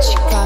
近い